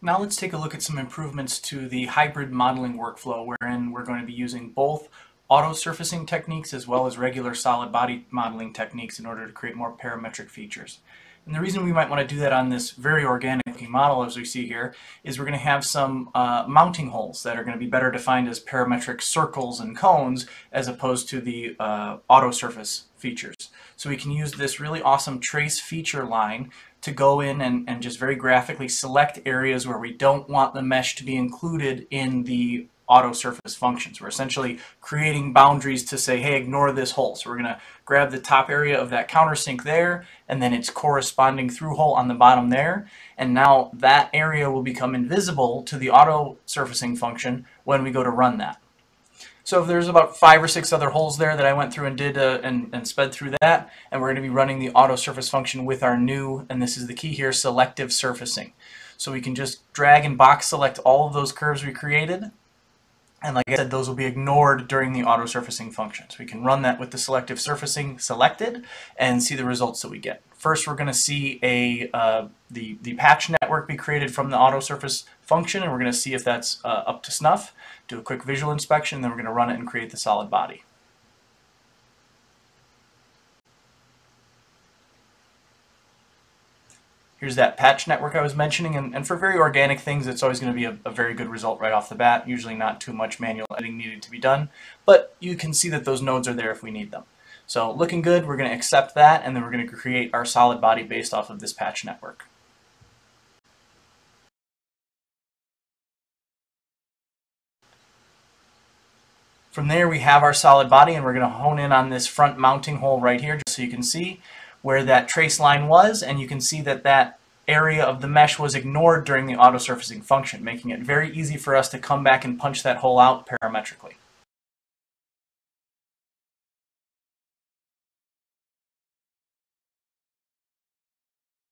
Now let's take a look at some improvements to the hybrid modeling workflow wherein we're going to be using both auto surfacing techniques as well as regular solid body modeling techniques in order to create more parametric features. And the reason we might want to do that on this very organic looking model as we see here is we're going to have some uh, mounting holes that are going to be better defined as parametric circles and cones as opposed to the uh, auto surface features. So we can use this really awesome trace feature line to go in and, and just very graphically select areas where we don't want the mesh to be included in the auto surface functions. We're essentially creating boundaries to say, hey, ignore this hole. So we're going to grab the top area of that countersink there, and then its corresponding through hole on the bottom there. And now that area will become invisible to the auto surfacing function when we go to run that. So if there's about five or six other holes there that I went through and did uh, and, and sped through that, and we're going to be running the auto surface function with our new, and this is the key here, selective surfacing. So we can just drag and box select all of those curves we created, and like I said, those will be ignored during the auto surfacing function. So we can run that with the selective surfacing selected and see the results that we get. First, we're going to see a uh, the, the patch network be created from the auto surface function, and we're going to see if that's uh, up to snuff. Do a quick visual inspection, then we're going to run it and create the solid body. Here's that patch network I was mentioning, and, and for very organic things, it's always going to be a, a, very good result right off the bat. Usually not too much manual editing needed to be done, but you can see that those nodes are there if we need them. So looking good, we're going to accept that, and then we're going to create our solid body based off of this patch network. From there, we have our solid body, and we're going to hone in on this front mounting hole right here, just so you can see where that trace line was, and you can see that that area of the mesh was ignored during the auto surfacing function, making it very easy for us to come back and punch that hole out parametrically.